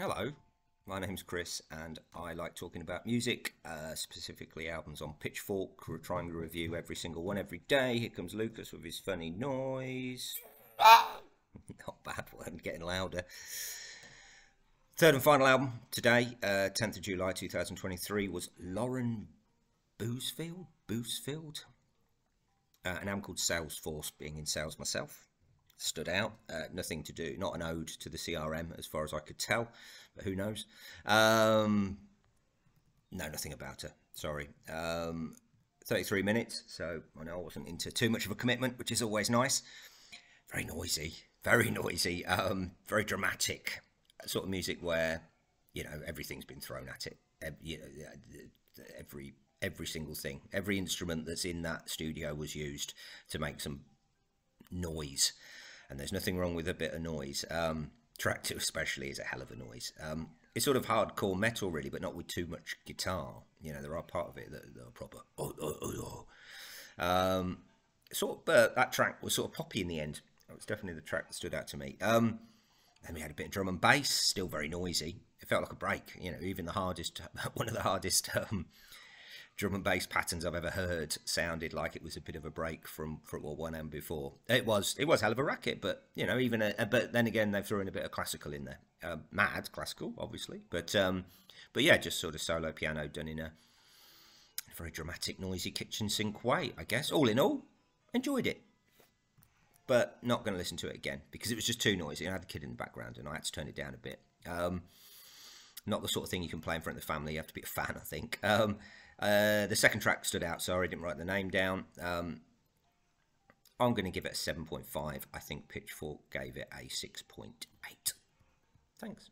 Hello, my name's Chris, and I like talking about music, uh, specifically albums on Pitchfork. We're trying to review every single one every day. Here comes Lucas with his funny noise. Not bad one, getting louder. Third and final album today, uh, 10th of July 2023, was Lauren Bousfield. Bousfield? Uh, an album called Salesforce, being in sales myself stood out. Uh, nothing to do, not an ode to the CRM as far as I could tell, but who knows? Um, no, nothing about her. Sorry. Um, 33 minutes, so I know I wasn't into too much of a commitment, which is always nice. Very noisy, very noisy, um, very dramatic sort of music where you know everything's been thrown at it. You know, every every single thing, every instrument that's in that studio was used to make some noise and there's nothing wrong with a bit of noise. Um, track two, especially, is a hell of a noise. Um, it's sort of hardcore metal, really, but not with too much guitar. You know, there are part of it that, that are proper. Oh, oh, oh, oh. Um, sort of, but that track was sort of poppy in the end. It was definitely the track that stood out to me. Um, then we had a bit of drum and bass, still very noisy. It felt like a break. You know, even the hardest, one of the hardest um, drum and bass patterns I've ever heard sounded like it was a bit of a break from from what one and before. It was it was hell of a racket, but you know even a, but then again they've thrown a bit of classical in there, uh, mad classical obviously, but um, but yeah, just sort of solo piano done in a very dramatic, noisy kitchen sink way, I guess. All in all, enjoyed it. But not going to listen to it again because it was just too noisy. I had the kid in the background and I had to turn it down a bit. Um, not the sort of thing you can play in front of the family. You have to be a fan, I think. Um, uh, the second track stood out. Sorry, I didn't write the name down. Um, I'm going to give it a 7.5. I think Pitchfork gave it a 6.8. Thanks.